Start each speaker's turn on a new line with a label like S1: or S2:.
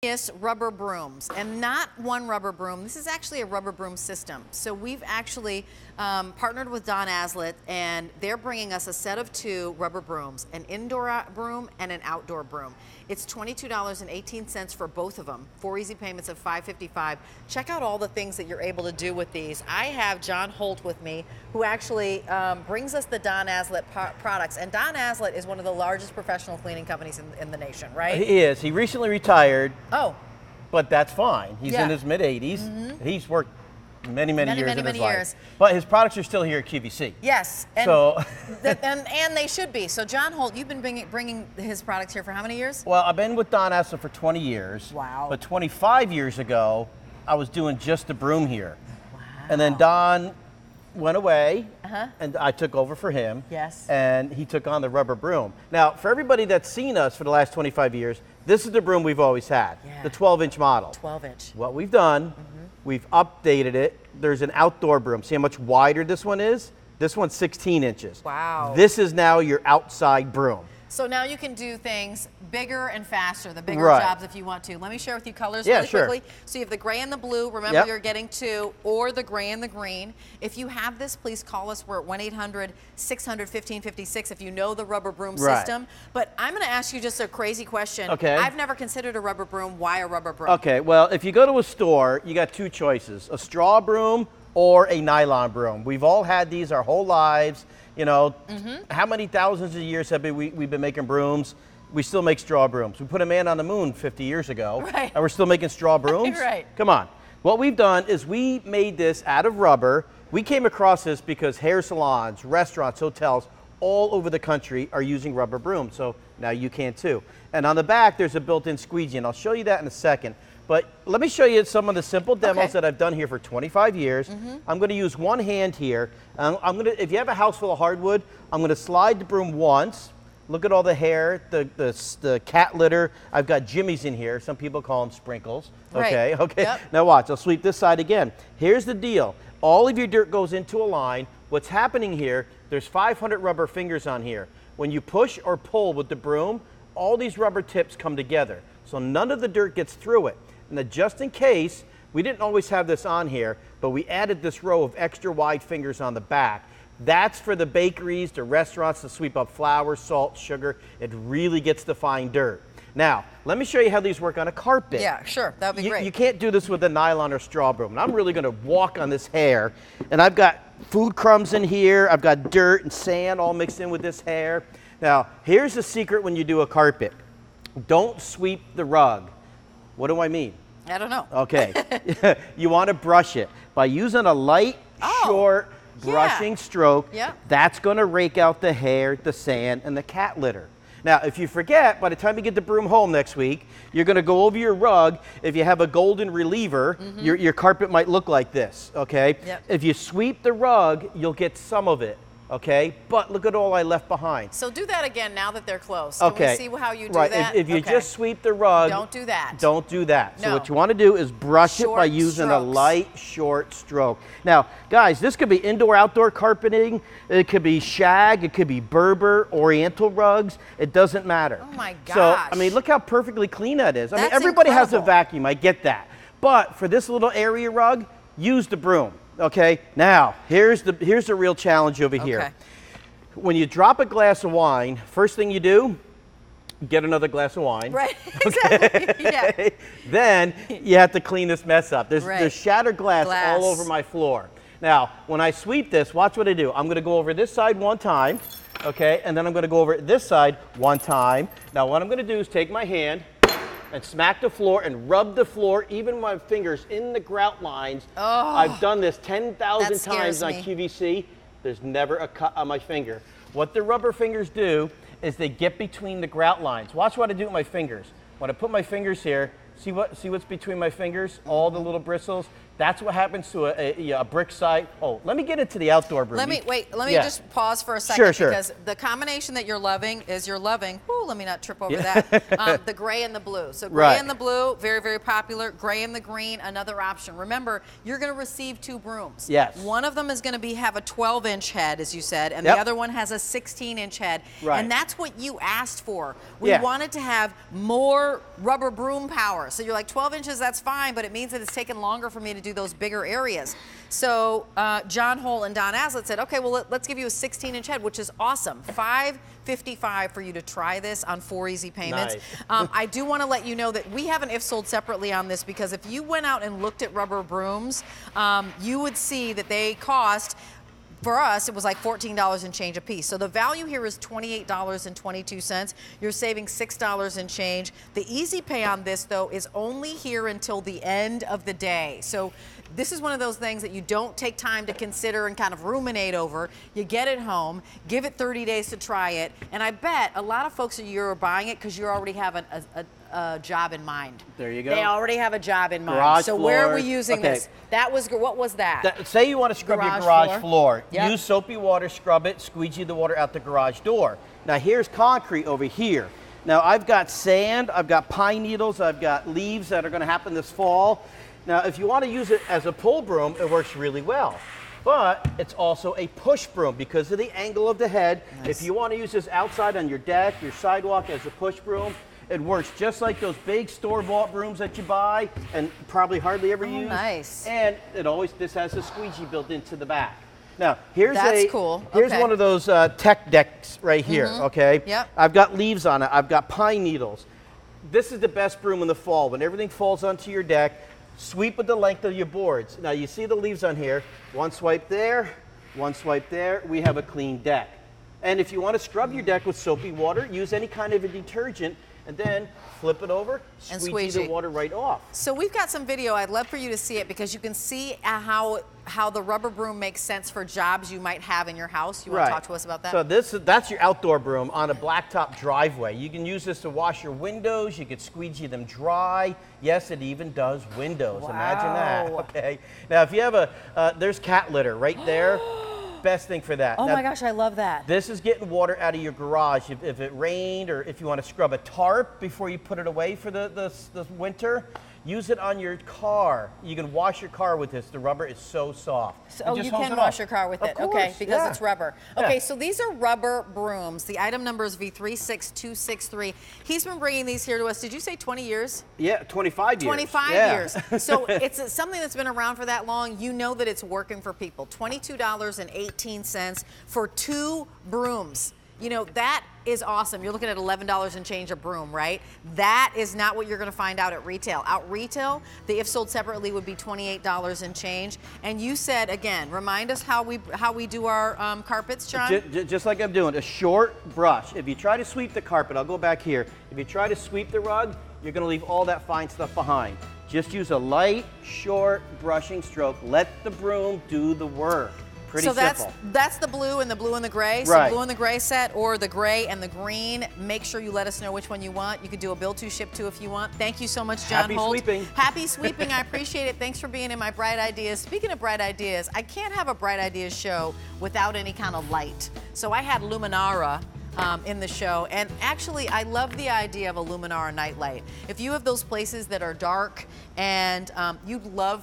S1: Rubber brooms, and not one rubber broom. This is actually a rubber broom system. So we've actually um, partnered with Don Aslett, and they're bringing us a set of two rubber brooms, an indoor uh, broom and an outdoor broom. It's $22.18 for both of them. Four easy payments of 555. Check out all the things that you're able to do with these. I have John Holt with me, who actually um, brings us the Don Aslett products, and Don Aslett is one of the largest professional cleaning companies in, in the nation, right?
S2: He is. He recently retired,
S1: Oh,
S2: but that's fine. He's
S1: Yeah.
S2: in his mid 80s. He's worked many, many,
S1: Many,
S2: years
S1: many,
S2: in his life.
S1: years.
S2: But his products are still here at QVC.
S1: Yes, and,
S2: So-
S1: th- and and they should be. So John Holt, you've been bringing, bringing his products here for how many years?
S2: Well, I've been with Don Aslett for 20 years.
S1: Wow.
S2: But 25 years ago, I was doing just the broom here. Wow. And then Don went away,
S1: Uh-huh.
S2: and I took over for him.
S1: Yes.
S2: And he took on the rubber broom. Now, for everybody that's seen us for the last 25 years, this is the broom we've always had,
S1: Yeah.
S2: the 12-inch model.
S1: 12 inch.
S2: What we've done, we've updated it. There's an outdoor broom. See how much wider this one is? This one's 16 inches.
S1: Wow.
S2: This is now your outside broom.
S1: So now you can do things bigger and faster, the bigger
S2: Right.
S1: jobs if you want to. Let me share with you colors
S2: Yeah,
S1: really
S2: sure.
S1: quickly. So you have the gray and the blue. Remember,
S2: Yep.
S1: you're getting two, or the gray and the green. If you have this, please call us. We're at 1 800 600 1556 if you know the rubber broom
S2: Right.
S1: system. But I'm going to ask you just a crazy question.
S2: Okay.
S1: I've never considered a rubber broom. Why a rubber broom?
S2: Okay, well, if you go to a store, you got two choices a straw broom or a nylon broom. We've all had these our whole lives. You know,
S1: Mm-hmm.
S2: how many thousands of years have we, we've been making brooms? We still make straw brooms. We put a man on the moon 50 years ago,
S1: Right.
S2: and we're still making straw brooms?
S1: Right.
S2: Come on. What we've done is we made this out of rubber. We came across this because hair salons, restaurants, hotels all over the country are using rubber brooms. So now you can too. And on the back, there's a built-in squeegee, and I'll show you that in a second. But let me show you some of the simple demos
S1: Okay.
S2: that I've done here for 25 years. I'm going to use one hand here. Um, I'm going to, if you have a house full of hardwood, I'm going to slide the broom once. Look at all the hair, the, the, the cat litter. I've got jimmies in here. Some people call them sprinkles.
S1: Right.
S2: Okay, okay.
S1: Yep.
S2: Now watch, I'll sweep this side again. Here's the deal. All of your dirt goes into a line. What's happening here, there's 500 rubber fingers on here. When you push or pull with the broom, all these rubber tips come together. So none of the dirt gets through it. Now just in case, we didn't always have this on here, but we added this row of extra wide fingers on the back. That's for the bakeries, the restaurants to sweep up flour, salt, sugar. It really gets the fine dirt. Now, let me show you how these work on a carpet.
S1: Yeah, sure. That would be
S2: You,
S1: great.
S2: you can't do this with a nylon or straw broom. And I'm really going to walk on this hair. And I've got food crumbs in here. I've got dirt and sand all mixed in with this hair. Now, here's the secret when you do a carpet. Don't sweep the rug. What do I mean?
S1: I don't know.
S2: Okay. you want to brush it by using a light,
S1: Oh,
S2: short
S1: yeah.
S2: brushing stroke.
S1: Yep.
S2: That's going to rake out the hair, the sand, and the cat litter. Now, if you forget, by the time you get the broom home next week, you're going to go over your rug. If you have a golden retriever, mm-hmm. your, your carpet might look like this, okay?
S1: Yep.
S2: If you sweep the rug, you'll get some of it, okay? But look at all I left behind.
S1: So do that again now that they're close. Can
S2: Okay.
S1: see how you do
S2: right.
S1: that?
S2: If, if you
S1: Okay.
S2: just sweep the rug,
S1: Don't do that.
S2: Don't do that. So what you want to do is brush it by
S1: Short
S2: using a light, short stroke. Now, guys, this could be indoor, outdoor carpeting. It could be shag. It could be Berber, Oriental rugs. It doesn't matter.
S1: Oh my gosh. So.
S2: I mean, look how perfectly clean that is. I mean,
S1: That's
S2: everybody has a vacuum. I get that. But for this little area rug, use the broom. Okay. Now, here's the here's the real challenge over here when you drop a glass of wine, first thing you do, get another glass of wine.
S1: Right. Exactly. yeah.
S2: then you have to clean this mess up. There's,
S1: Right.
S2: there's shattered glass,
S1: Glass.
S2: all over my floor. Now, when I sweep this, watch what I do. I'm going to go over this side one time, okay, and then I'm going to go over this side one time. Now, what I'm going to do is take my hand and smack the floor and rub the floor, even my fingers in the grout lines.
S1: Oh.
S2: I've done this 10,000 times on
S1: me.
S2: QVC. There's never a cut on my finger. What the rubber fingers do is they get between the grout lines. Watch what I do with my fingers. When I put my fingers here, see what see what's between my fingers? All the little bristles. That's what happens to a, a, a brick site. Oh, let me get into the outdoor broom.
S1: Let me wait. Let me
S2: Yeah.
S1: just pause for a second
S2: Sure, sure.
S1: because the combination that you're loving is you're loving. Whoo, let me not trip over
S2: Yeah.
S1: that. Um, the gray and the blue. So gray
S2: Right.
S1: and the blue, very very popular. Gray and the green, another option. Remember, you're going to receive two brooms.
S2: Yes.
S1: One of them is going to be have a 12 inch head, as you said, and
S2: Yep.
S1: the other one has a 16 inch head.
S2: Right.
S1: And that's what you asked for. We
S2: Yeah.
S1: wanted to have more rubber broom power. More. So you're like 12 inches, that's fine, but it means that it's taken longer for me to do those bigger areas. So uh, John Holt and Don Aslett said, okay, well let, us give you a 16 inch head, which is awesome. 555 for you to try this on four easy payments.
S2: Nice.
S1: um, I do want to let you know that we have an if sold separately on this because if you went out and looked at rubber brooms, um, you would see that they cost for us, it was like $14 and change a piece. So the value here is $28.22. You're saving $6 and change. The easy pay on this, though, is only here until the end of the day. So this is one of those things that you don't take time to consider and kind of ruminate over. You get it home, give it 30 days to try it, and I bet a lot of folks are you're buying it because you already have an, a, a a job in mind.
S2: There you go.
S1: They already have a job in mind.
S2: Garage
S1: so where are we using
S2: Okay.
S1: this? That was what was that?
S2: That- say you want to scrub
S1: Garage
S2: your garage
S1: floor.
S2: floor.
S1: Yep.
S2: Use soapy water, scrub it, squeegee the water out the garage door. Now here's concrete over here. Now I've got sand, I've got pine needles, I've got leaves that are going to happen this fall. Now if you want to use it as a pull broom, it works really well. But it's also a push broom because of the angle of the head.
S1: Nice.
S2: If you want to use this outside on your deck, your sidewalk as a push broom, it works just like those big store-bought brooms that you buy and probably hardly ever
S1: Oh,
S2: use.
S1: nice.
S2: And it always this has a squeegee built into the back. Now here's
S1: That's
S2: a
S1: cool.
S2: here's
S1: Okay.
S2: one of those uh, tech decks right here. Okay.
S1: Yep.
S2: I've got leaves on it. I've got pine needles. This is the best broom in the fall when everything falls onto your deck. Sweep with the length of your boards. Now you see the leaves on here. One swipe there, one swipe there. We have a clean deck. And if you want to scrub your deck with soapy water, use any kind of a detergent, and then flip it over,
S1: And
S2: squeegee
S1: squeegee.
S2: the water right off.
S1: So we've got some video. I'd love for you to see it because you can see uh, how how the rubber broom makes sense for jobs you might have in your house. You want to talk to us about that?
S2: So this that's your outdoor broom on a blacktop driveway. You can use this to wash your windows. You could squeegee them dry. Yes, it even does windows. Imagine that. Okay. Now, if you have a uh, there's cat litter right there. Best thing for that.
S1: oh
S2: Now,
S1: my gosh, I love that.
S2: This is getting water out of your garage. If, if it rained or if you want to scrub a tarp before you put it away for the, the, the winter, use it on your car. You can wash your car with this. The rubber is so soft.
S1: So, oh, you can wash
S2: off.
S1: your car with
S2: Of
S1: it. okay, because
S2: yeah.
S1: it's rubber.
S2: Yeah.
S1: Okay, so these are rubber brooms. The item number is V36263. He's been bringing these here to us. Did you say 20 years?
S2: Yeah, 25 years.
S1: 25
S2: Yeah.
S1: years. So it's something that's been around for that long. You know that it's working for people. $22.18 for two brooms. You know, that is awesome. You're looking at $11 and change a broom, right? That is not what you're going to find out at retail. Out retail, the if sold separately would be $28 and change. And you said again, remind us how we how we do our um, carpets, John.
S2: Ju- ju- just like I'm doing, a short brush. If you try to sweep the carpet, I'll go back here. If you try to sweep the rug, you're going to leave all that fine stuff behind. Just use a light, short brushing stroke. Let the broom do the work. Pretty
S1: so that's
S2: simple.
S1: that's the blue and the blue and the gray. So
S2: Right.
S1: blue and the gray set or the gray and the green. Make sure you let us know which one you want. You could do a build to ship to if you want. Thank you so much, John
S2: Happy
S1: Holt.
S2: sweeping.
S1: Happy sweeping. I appreciate it. Thanks for being in my Bright Ideas. Speaking of Bright Ideas, I can't have a Bright Ideas show without any kind of light. So I had Luminara. Um, in the show, and actually, I love the idea of a Luminara nightlight. If you have those places that are dark and um, you'd love